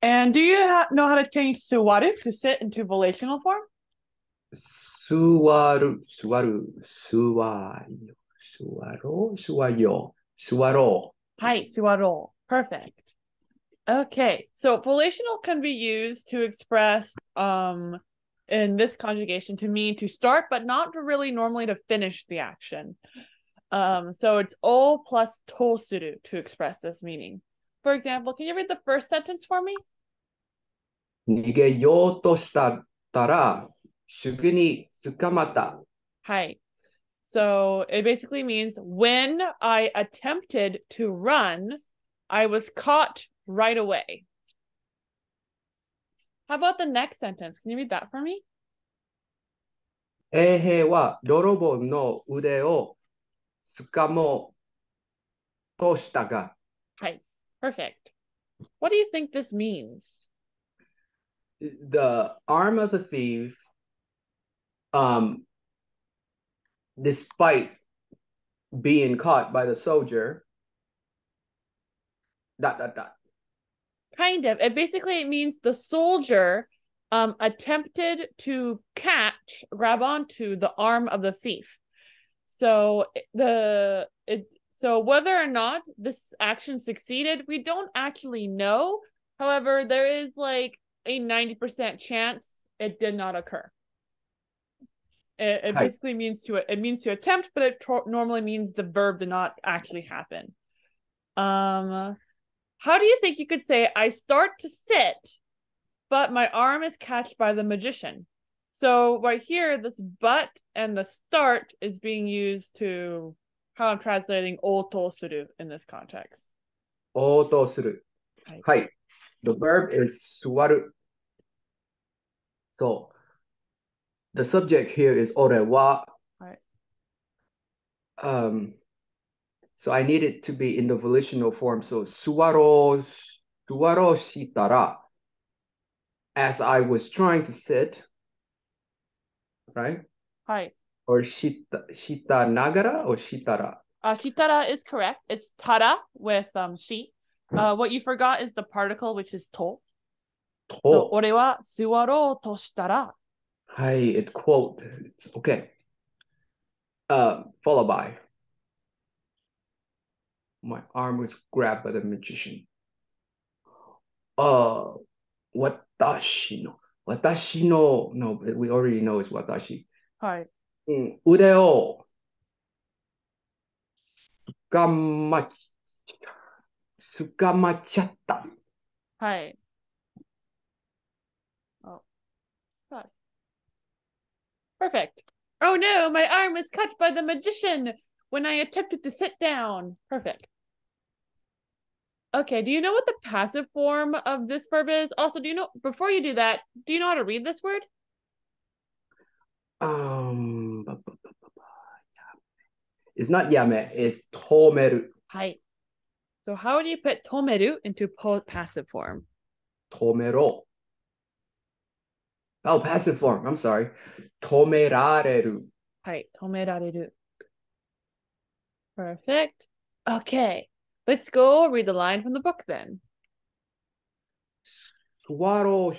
And do you ha- know how to change suwaru to sit into volitional form? Suwaru, suwaru, suwaru, suwaro, suwayo, suwaro. Hi, suwaro. Perfect. Okay, so volitional can be used to express um in this conjugation to mean to start, but not really normally to finish the action. Um, so it's o plus tosuru to express this meaning. For example, can you read the first sentence for me? う。逃げようとしたら、すぐに捕まった。 Hi. So it basically means when I attempted to run, I was caught right away. How about the next sentence? Can you read that for me? 衛兵は泥棒の腕を掴もうとしたが、 Hi. Perfect. What do you think this means? the arm of the thief, um, despite being caught by the soldier, dot dot dot. Kind of. It basically it means the soldier um attempted to catch, grab onto the arm of the thief. So the it so whether or not this action succeeded, we don't actually know. However, there is like a 90% chance it did not occur. It, it basically means to it means to attempt, but it normally means the verb did not actually happen. Um how do you think you could say I start to sit, but my arm is catched by the magician? So right here, this but and the start is being used to how I'm translating oto suru in this context. 応答する。はいはい。The verb is 座る。So, the subject here is 俺は。はい。 Um, so I need it to be in the volitional form. So, 座ろう、座ろうしたら、as I was trying to sit, right? はい。 Or した、したながら or したら。 Uh, shitara is correct. It's tara with um she. Uh, what you forgot is the particle, which is to. So, と。俺は座ろうとしたら。はい、it quote. It's okay. Uh, followed by. My arm was grabbed by the magician. Uh, 私の、私の、no, but we already know it's 私。はい。 うん、腕を捕まっ、捕まっちゃった。はい。Oh. God. Perfect. Oh no, my arm was cut by the magician when I attempted to sit down. Perfect. Okay, do you know what the passive form of this verb is? Also, do you know, before you do that, do you know how to read this word? Um, it's not yame, it's tomeru. Hi. So how do you put tomeru into passive form? Tomero. Oh, passive form. I'm sorry. Tomerareru. Hi, tomerareru. Perfect. Okay. Let's go read the line from the book then. 수화로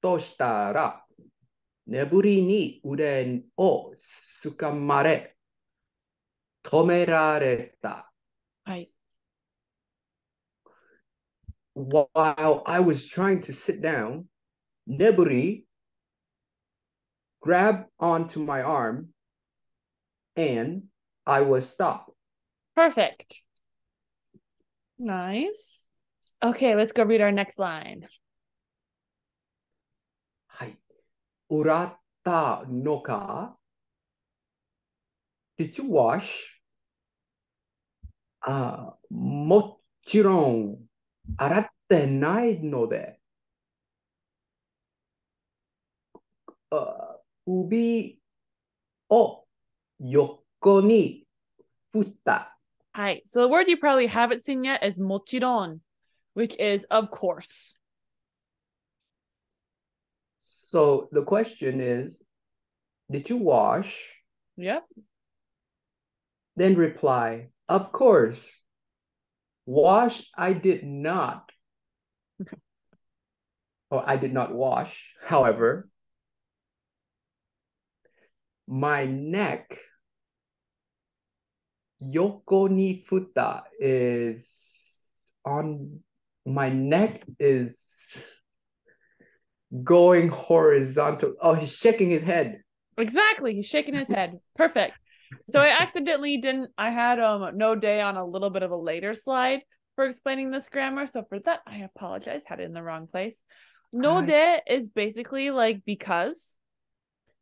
떠시다라. 네부리니 우레 o 스카마레. 止められた。 Hi. While I was trying to sit down, Neburi grabbed onto my arm and I was stopped. Perfect. Nice. Okay, let's go read our next line. はい。裏ったのか Did you wash? あ、もちろん、洗ってないので。あ首を横に振った。 Hi. So the word you probably haven't seen yet is mochiron, which is of course. So the question is, did you wash? Yep. Then reply, of course. Wash, I did not. or oh, I did not wash. However, my neck, yoko ni futa, is on my neck is going horizontal. Oh, he's shaking his head. Exactly. He's shaking his head. Perfect. So I accidentally didn't I had um no day on a little bit of a later slide for explaining this grammar. So for that I apologize. Had it in the wrong place. No I- de is basically like because.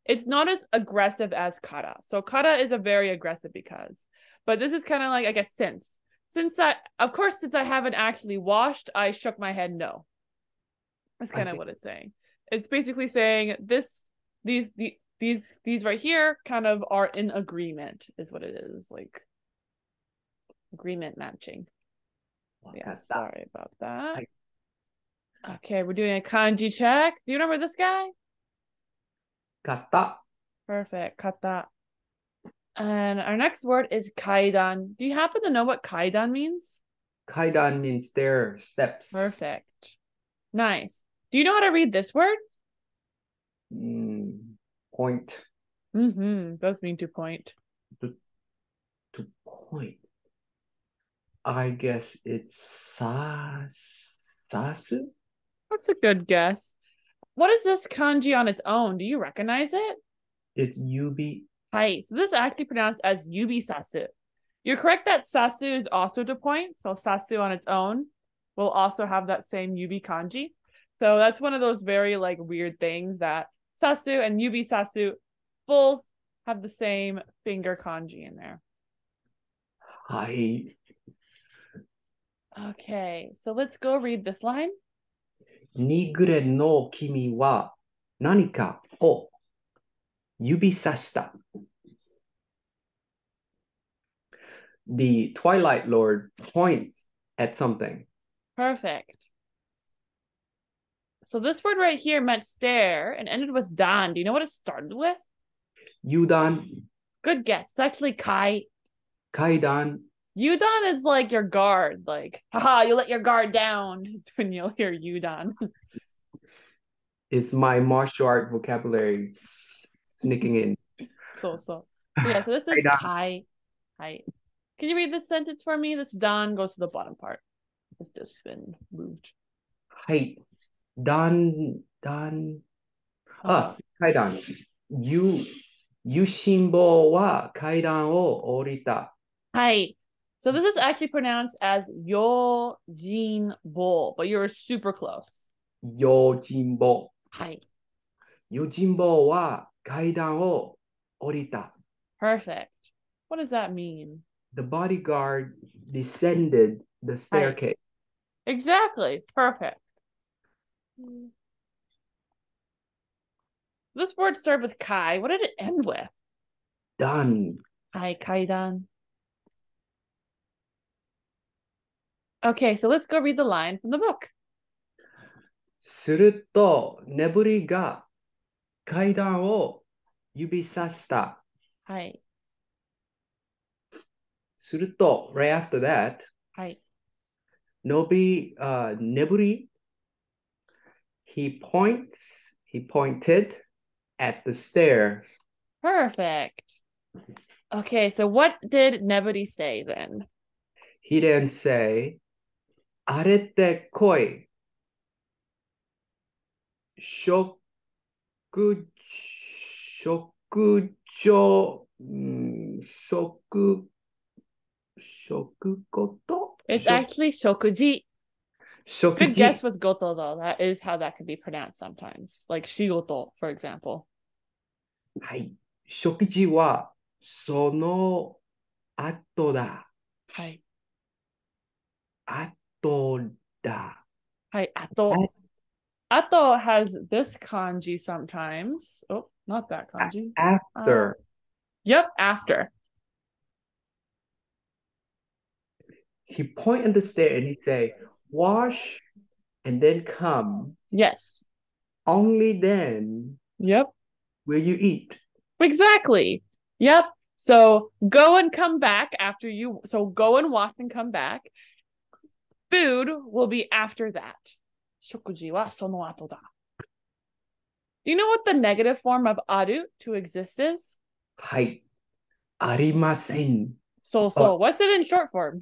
It's not as aggressive as kata. So kata is a very aggressive because. But this is kind of like I guess since. Since I of course since I haven't actually washed, I shook my head no. That's kind of what it's saying. It's basically saying this these the these these right here kind of are in agreement is what it is like agreement matching. Yeah Wakata. sorry about that. I- okay we're doing a kanji check. Do you remember this guy? Kata. perfect kata and our next word is kaidan. Do you happen to know what kaidan means? Kaidan means stair, steps. perfect. Nice. Do you know how to read this word? Mm, point mm-hmm does mean to point to to point. I guess it's sas sasu. that's a good guess what is this kanji on its own do you recognize it It's yubi. Hi. So this is actually pronounced as yubi sasu. You're correct that sasu is also to point. So sasu on its own will also have that same yubi kanji. So that's one of those very like weird things that Sasu and Yubi Sasu both have the same finger kanji in there. Hi. Okay, so let's go read this line. Nigure no kimi wa nanika o yubi. The Twilight Lord points at something. Perfect. So this word right here meant stare and ended with dan. Do you know what it started with? Yudan, Good guess. It's actually kai. kaidan, Udon is like your guard, like, haha, you let your guard down. It's when you'll hear Udon. is my martial art vocabulary sneaking in. so so. Yeah, so this is Kai. Kai. Can you read this sentence for me? This Don goes to the bottom part. It's just been moved. は い。dan, dan, Oh, Ah, 階段。ゆ、ゆしんぼは階段を降りた。 Hi. So this is actually pronounced as Yo Jin Bo, but you're super close. よじんぼ。 Hi. よじんぼは階段を降りた。 Perfect. What does that mean? The bodyguard descended the staircase. Exactly. Perfect. This word started with Kai. What did it end with? Done. Kai Kaidan. Okay, so let's go read the line from the book. すると、眠りが階段を指さした。 Hi. すると、right after that, Hi. Nobi, uh, Neburi, He points, he pointed at the stairs. Perfect. Okay, so what did nobody say then? He didn't say, Arete koi. Shoku, shokujo mm, shoku, shoku koto. It's actually shokuji. 食 Good 事 guess with goto though. That is how that could be pronounced sometimes. Like shigoto, for example. はい。食事はその後だ。 Hi. 後だ。 Hi. Ato. Ato has this kanji sometimes. Oh, not that kanji. After. Yep, after. he point at the stair and he say, wash and then come. Yes. Only then Yep. will you eat. Exactly. Yep. So go and come back after you. So go and wash and come back. Food will be after that. 食事はその後だ。Do you know what the negative form of aru to exist is? はい。ありません。 So so. What's it in short form?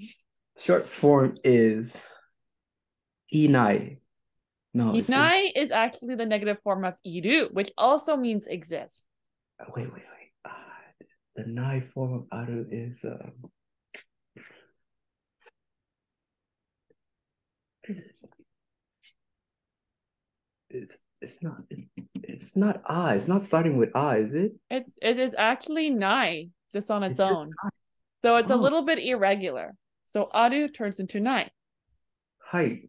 Short form is Enai. No. Enai is actually the negative form of idu, which also means exist. Wait, wait, wait. Uh, the nai form of aru is. Um... It's it's not it's not I. It's not starting with I, is it? It it is actually nai just on its, it's own. So it's oh. a little bit irregular. So aru turns into nai. Hi.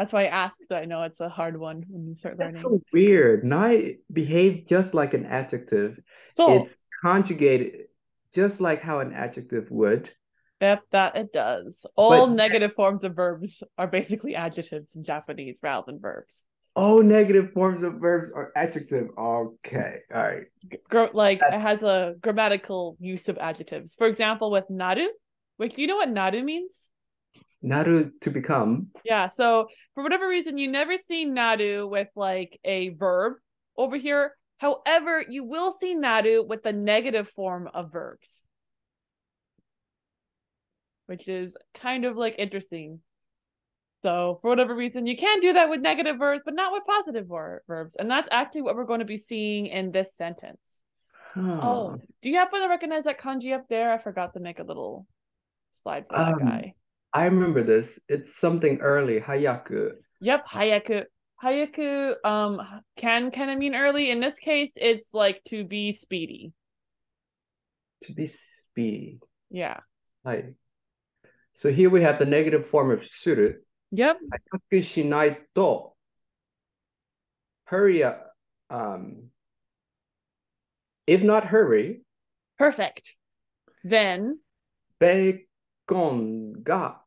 That's why I asked. I know it's a hard one when you start learning. That's so weird. Nai behave just like an adjective. So It's conjugated just like how an adjective would. Yep, that it does. All But- negative forms of verbs are basically adjectives in Japanese rather than verbs. All negative forms of verbs are adjective. Okay, all right. Gr- like That's- it has a grammatical use of adjectives. For example, with naru, which you know what naru means? Naru to become. Yeah, so for whatever reason, you never see naru with like a verb over here. However, you will see naru with the negative form of verbs, which is kind of like interesting. So for whatever reason, you can do that with negative verbs, but not with positive ver- verbs. And that's actually what we're going to be seeing in this sentence. Huh. Oh, do you happen to recognize that kanji up there? I forgot to make a little slide for that Um, guy. I remember this. It's something early, hayaku. Yep, hayaku. Hayaku um can kind of mean early. In this case, it's like to be speedy. To be speedy. Yeah. Hi. So here we have the negative form of suru. Yep. Hayaku shinai to. Hurry up. Um, if not hurry. Perfect. Then. Beg ーコンが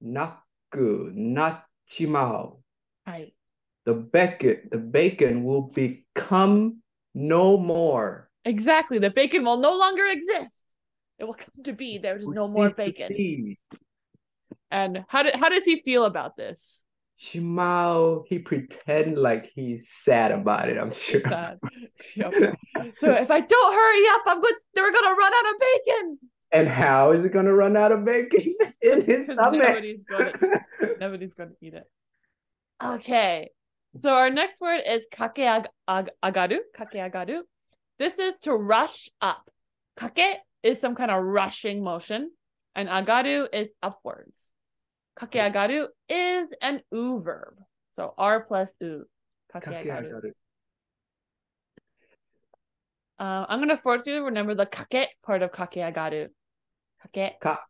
なくなっちまう。 I The bacon, the bacon will become no more. exactly the bacon will no longer exist. It will come to be. There's no more Cease to bacon. be. And how did how does he feel about this? Shimao, he pretend like he's sad about it, I'm sure. Sad. Yep. So if I don't hurry up, I'm going. We're gonna run out of bacon. And how is it gonna run out of bacon in his stomach? nobody's gonna Nobody's going to eat it. Okay. So our next word is kake ag- ag- Kake agaru. This is to rush up. Kake is some kind of rushing motion, and agaru is upwards. Kake agaru is an u verb. So r plus u. Kake agaru. Uh, I'm gonna force you to remember the kake part of kake Kake Ka-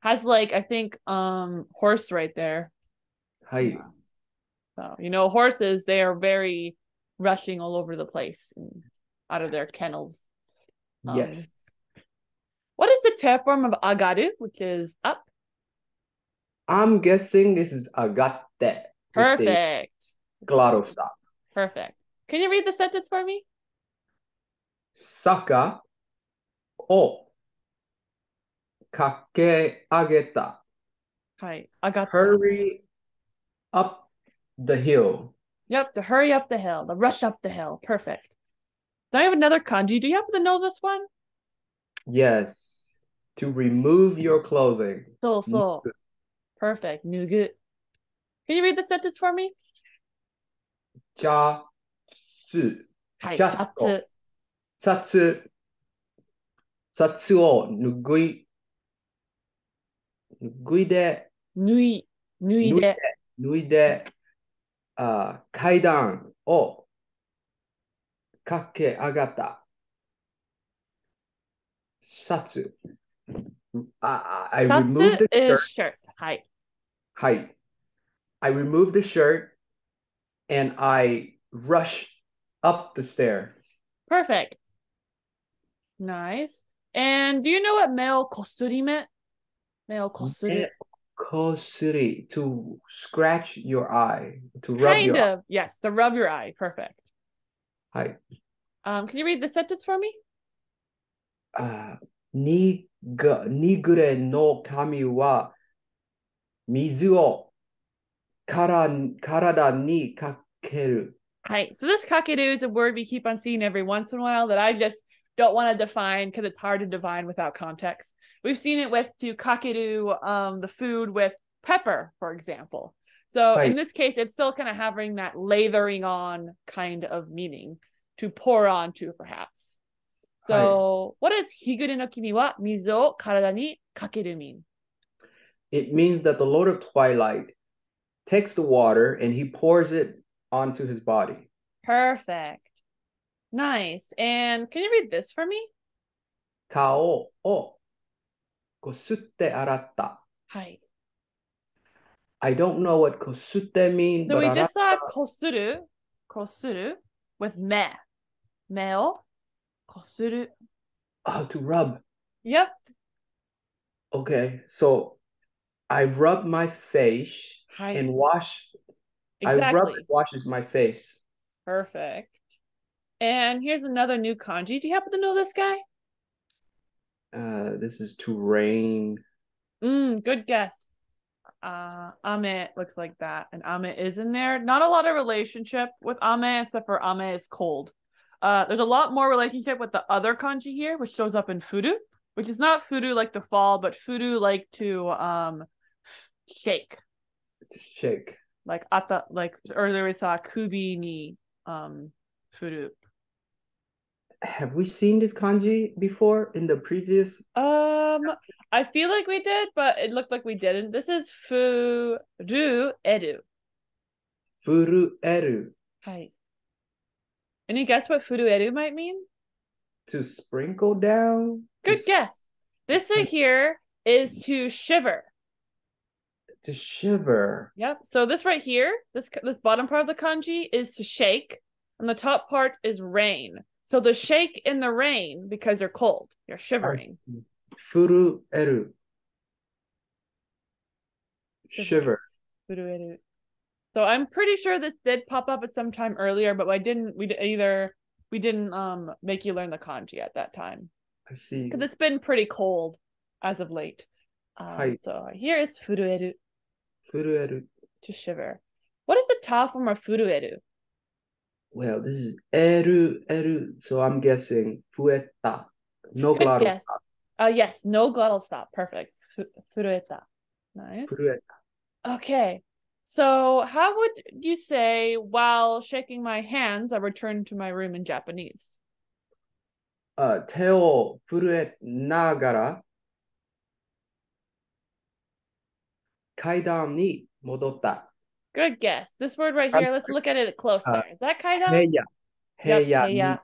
has like I think um horse right there. Hi. So, you know, horses, they are very rushing all over the place and out of their kennels. Um, Yes. What is the te form of agaru, which is up? I'm guessing this is agatte. Perfect. Glottal stop. Perfect. Can you read the sentence for me? Saka o kake ageta. Hi. Agata. Hurry up the hill. Yep, to hurry up the hill, to rush up the hill. Perfect. Then I have another kanji. Do you happen to know this one? Yes. To remove your clothing. So so. Perfect. Nugu. Can you read the sentence for me? Ja su. Hi. Just Shatsu. シャツ、シャツを脱い、脱いで、 Nui. Nui 脱い de. で、脱いで、あ階段を駆け上がった。シャツ。I, I I removed Shatsu the is shirt. shirt. Hi. はい。I removed the shirt and I rush up the stair. Perfect. Nice. And do you know what male kosuri meant? Male kosuri. こすり to scratch your eye, to rub Kind your eye. of. Yes, to rub your eye. Perfect. はい。 Um, can you read the sentence for me? あにが、にぐれの髪は水を から、体にかける。 Hi. So this kakeru is a word we keep on seeing every once in a while that I just don't want to define because it's hard to define without context. We've seen it with to kakeru um the food with pepper, for example. So in this case, it's still kind of having that lathering on kind of meaning to pour onto, perhaps. So what does higure no kimi wa mizu o karada ni kakeru mean? It means that the Lord of Twilight takes the water and he pours it onto his body. Perfect. Nice. And can you read this for me? 顔を Kosute aratta. I don't know what kosute means. So we just saw kosuru, kosuru with me, meo, kosuru. To rub. Yep. Okay, so I rub my face and wash. Exactly. I rub and washes my face. Perfect. And here's another new kanji. Do you happen to know this guy? Uh, this is to rain. Mm, good guess. Uh, Ame looks like that, and Ame is in there. Not a lot of relationship with Ame, except for Ame is cold. Uh, there's a lot more relationship with the other kanji here, which shows up in Furu, which is not Furu like the fall, but Furu like to um shake, To shake. like ata, like earlier we saw kubi ni um Furu. Have we seen this kanji before in the previous? Um, I feel like we did, but it looked like we didn't. This is Furu Edu. Furu eru. Hi. Any guess what furueru might mean? To sprinkle down? Good guess. This right here is to shiver. To shiver. Yep. So this right here, this this bottom part of the kanji is to shake, and the top part is rain. So the shake in the rain because you're cold, you're shivering. Furu eru. Shiver. So I'm pretty sure this did pop up at some time earlier, but I didn't. We either we didn't um make you learn the kanji at that time. I see. because it's been pretty cold as of late. Um, so here is furueru Furu eru. to shiver. What is the ta form of furueru? well, this is eru eru. So I'm guessing fueta. No glottal stop. Uh, yes, no glottal stop. Perfect. Furueta. Nice. Okay. So how would you say while shaking my hands, I returned to my room in Japanese? Uh, teo furueta nagara kaidan ni modotta. Good guess. This word right here, let's look at it closer. Uh, Is that kind of. Heya. Yep, heya.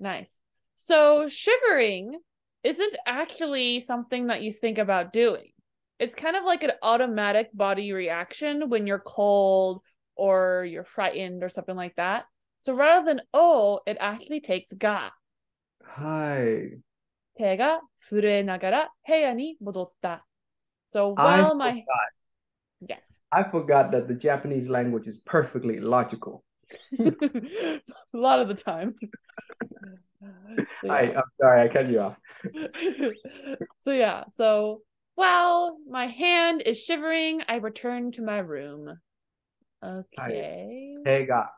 Nice. So shivering isn't actually something that you think about doing. It's kind of like an automatic body reaction when you're cold or you're frightened or something like that. So rather than o, it actually takes ga. Hi. Tega fure nagara heya ni modota. So while I'm my yes. I forgot that the Japanese language is perfectly logical. a lot of the time. So, I, yeah. I'm sorry, I cut you off. so yeah, so while my hand is shivering, I return to my room. Okay. 手が、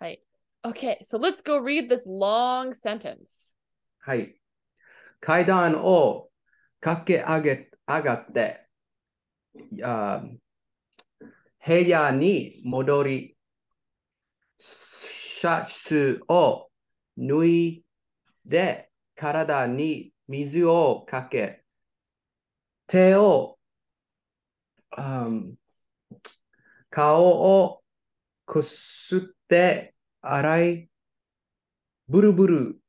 Hi. Okay, so let's go read this long sentence. はい。階段を駆け上げ、上がって、あ 部屋に戻り、シャツを脱いで、体に水をかけ、手を、顔をこすって洗い、ブルブル、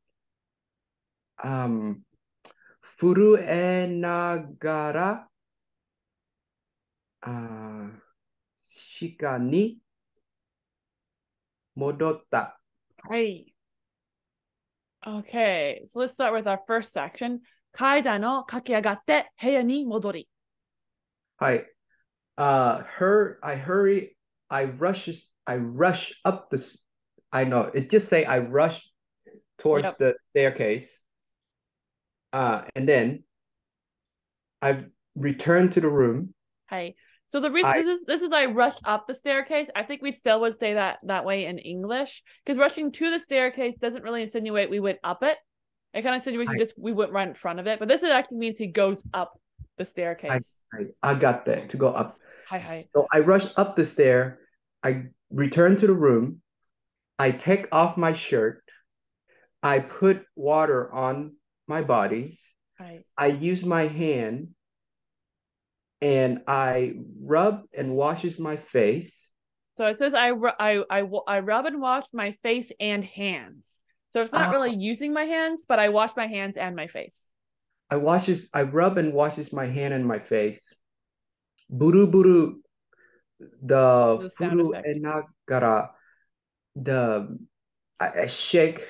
あ震えながら、あしかに戻った。 Hi. Okay, so let's start with our first section. 階段を駆け上がって部屋に戻り。はい。Uh, her, I hurry, I rush, I rush up the, s- I know, it just say I rush towards Yep. the staircase. Uh, and then I return to the room. はい。 so the reason I- this is this is I rush up the staircase. I think we still would say that that way in English because rushing to the staircase doesn't really insinuate we went up it. It kind of insinuates I- just we went right in front of it. But this is actually means he goes up the staircase. I, I got there to go up. Hi hi. So I rush up the stair. I return to the room. I take off my shirt. I put water on my body. Hi. I use my hand and I rub and washes my face. So it says I I I I rub and wash my face and hands. So it's not Ah. really using my hands, but I wash my hands and my face. I washes I rub and washes my hand and my face. Buru buru the The furu enagara the I, I shake,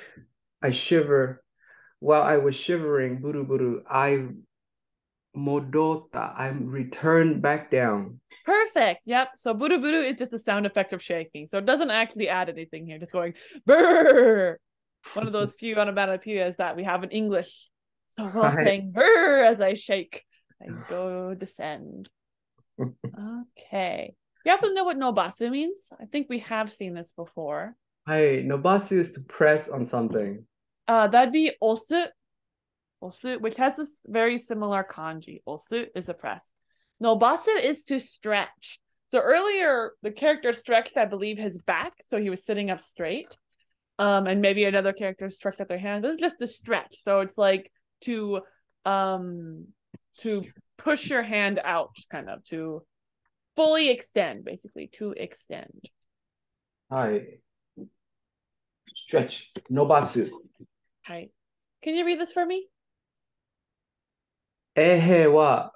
I shiver. While I was shivering, buru buru, I modota, I'm returned back down. Perfect. Yep. So buru buru is just a sound effect of shaking. So it doesn't actually add anything here. Just going brr. One of those few onomatopoeias that we have in English. So while Right. saying brr as I shake, I go descend. Okay. You happen to know what nobasu means? I think we have seen this before. Hi, nobasu is to press on something. Uh, that'd be osu. Osu, which has this very similar kanji. Osu is a press. Nobasu is to stretch. So earlier, the character stretched, I believe, his back, so he was sitting up straight. Um, and maybe another character stretched out their hand. This is just a stretch. So it's like to um to push your hand out, kind of to fully extend, basically to extend. Hi. Stretch. Nobasu. Hi. Can you read this for me? 衛兵は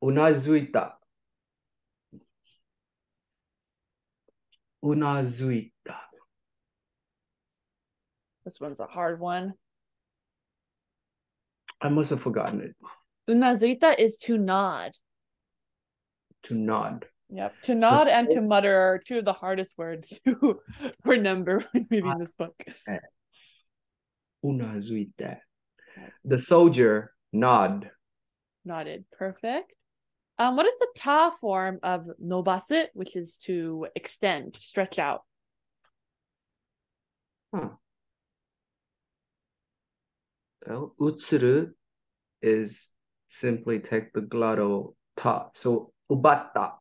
うなずいた。うなずいた。 This one's a hard one. I must have forgotten it. Unazuita is to nod. To nod. Yep. To nod and to mutter are two of the hardest words to remember when reading this book. うなずいた。The soldier nod. Nodded. Perfect. Um, what is the ta form of nobasu, which is to extend, stretch out? Well, utsuru is simply take the glottal ta. So ubatta.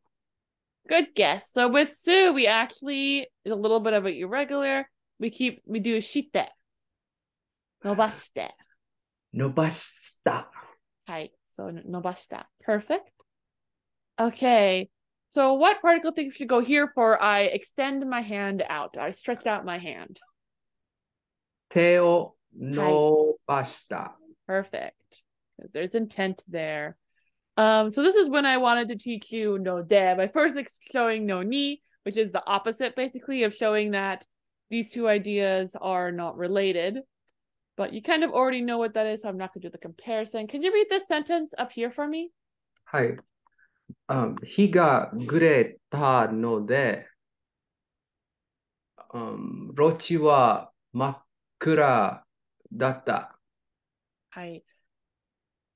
Good guess. So with su, we actually is a little bit of an irregular. We keep we do shite. Nobaste. Nobashita. Hi. So nobashita. Perfect. Okay. So what particle thing should go here for I extend my hand out? I stretch out my hand. Te o basta Perfect. Because there's intent there. Um, so this is when I wanted to teach you no de by first showing no ni, which is the opposite basically of showing that these two ideas are not related But you kind of already know what that is, so I'm not gonna do the comparison. Can you read this sentence up here for me? はい。Um, 日が暮れたので、um, 路地は真っ暗だった。 Hi.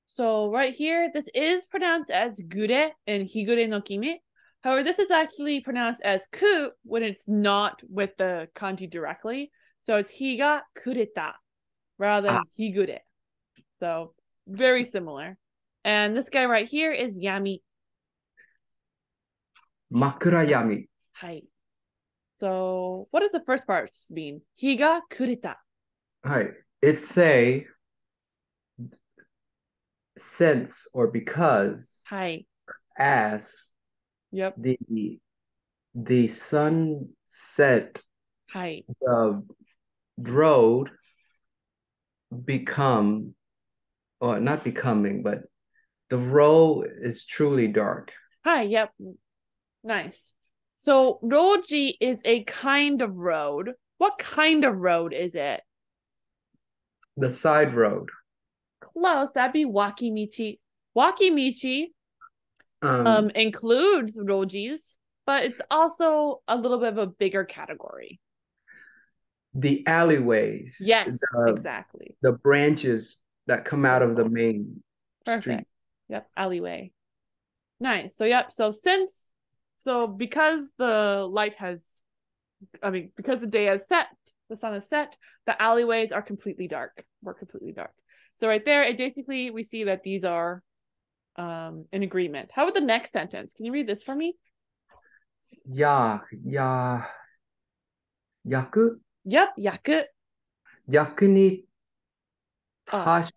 So right here, this is pronounced as gure in higure no kimi. However, this is actually pronounced as ku when it's not with the kanji directly. So it's higa kureta rather than ah. higure. So very similar. And this guy right here is Yami. Makura Yami. Hi. So what does the first part mean? Higa kurita. Hi. It's say since or because. Hi. As. Yep. The the sunset. Hi. The road become or not becoming but the road is truly dark Hi, yep. Nice. So roji is a kind of road. What kind of road is it? the side road Close. That'd be wakimichi. Wakimichi um, um includes rojis, but it's also a little bit of a bigger category the alleyways. Yes, the, exactly. The branches that come out of the main Perfect. street. Yep, alleyway. Nice. So yep. So since so because the light has, I mean, because the day has set, the sun has set, the alleyways are completely dark. We're completely dark. So right there, it basically we see that these are um in agreement. How about the next sentence? Can you read this for me? Yeah, yeah. Yaku Yep, 役。役にあ立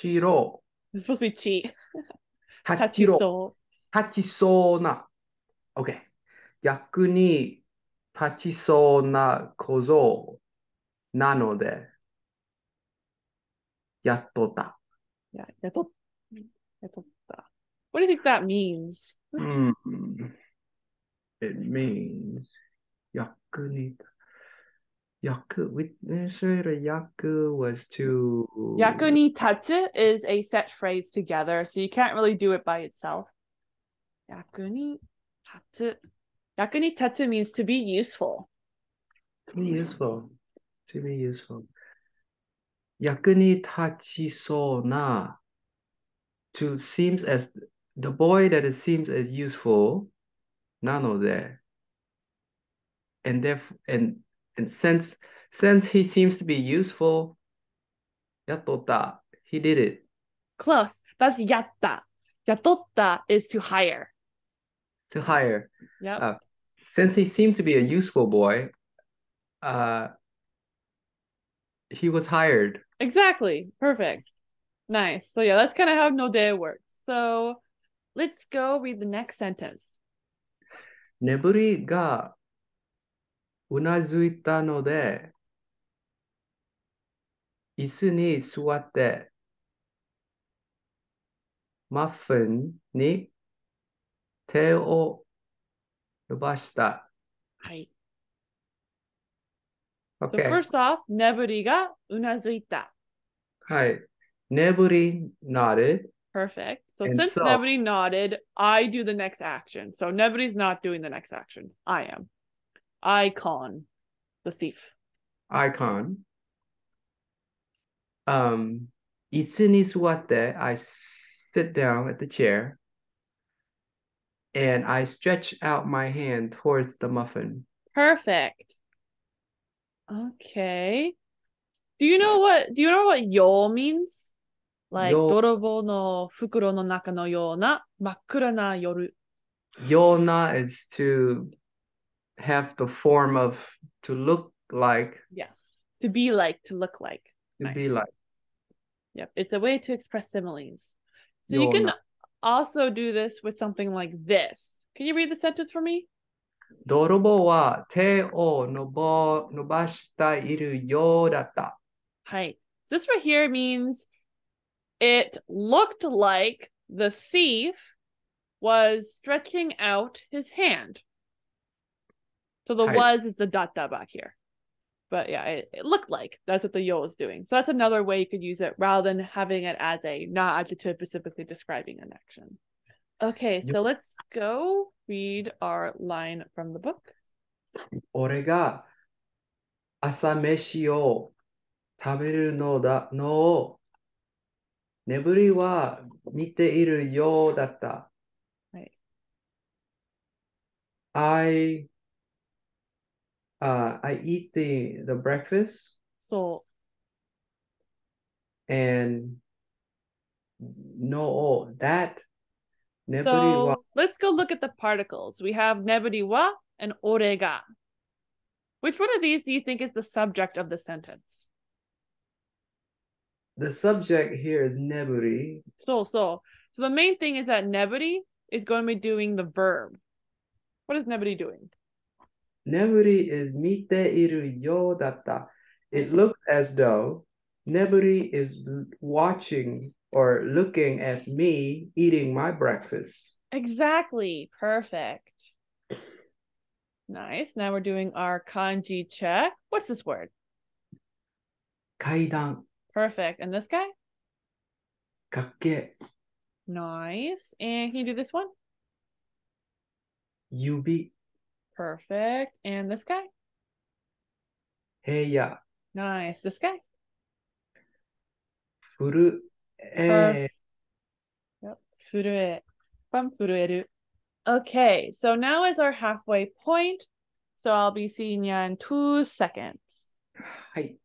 ちろ、It's supposed to be ち。立立ち立ちそうな。OK。役に立ちそうな小僧なので、やっとだ。う。Yeah, やとっやとった。What do you think that means? Hmm. It means 役に Yaku, we yaku was to. Yaku ni tatsu is a set phrase together, so you can't really do it by itself. Yaku ni tatsu. Yaku ni tatsu means to be useful. To be useful. To be useful. Yaku ni tachi so na. To seems as the boy that it seems as useful, nano there. And therefore, and and since since he seems to be useful, yatotta, he did it. Close. That's yatta. Yatotta is to hire. To hire. Yeah. Uh, since he seemed to be a useful boy, uh, he was hired. Exactly. Perfect. Nice. So yeah, that's kind of how no day works. So let's go read the next sentence. Neburi ga うなずいたので、椅子に座って、マッフンに手を伸ばした。はい。So Okay. first off, 眠りがうなずいた。はい。眠り nodded. Perfect. So And since so- Nebody nodded, I do the next action. So Nebody's not doing the next action. I am. Icon, the thief. Icon. Um, Isini Suwate, I sit down at the chair and I stretch out my hand towards the muffin. Perfect. Okay. Do you know what do you know what yo means? Like dorobo no fukuro no naka no yona makkura na yoru. Yona is to have the form of to look like, Yes. To be like, to look like. to be Nice. like. Yep. It's a way to express similes. So you can Yona. also do this with something like this. Can you read the sentence for me? 泥棒は手を伸ば伸ばしているようだった。 Hi. This right here means it looked like the thief was stretching out his hand. So the Hi. was is the dot dot back here. But yeah, it, it looked like that's what the yo is doing. So that's another way you could use it rather than having it as a not adjective specifically describing an action. Okay, so let's go read our line from the book. 俺が朝飯を食べるのだのを眠りは見ているようだった。はい。 I uh, I eat the the breakfast. So. And no, that. So let's go look at the particles. We have nebari wa and orega. Which one of these do you think is the subject of the sentence? The subject here is neburi. So so. So the main thing is that neburi is going to be doing the verb. What is neburi doing? Neburi is mite iru yo datta. It mm-hmm. looks as though Neburi is watching or looking at me eating my breakfast. Exactly. Perfect. Nice. Now we're doing our kanji check. What's this word? Kaidan. Perfect. And this guy? Kake. Nice. And can you do this one? Yubi. Perfect. And this guy? Hey, yeah. Nice. This guy? Furu. Eh. Yep. Furue. From furueru. Okay, so now is our halfway point. So I'll be seeing you in two seconds. Hi.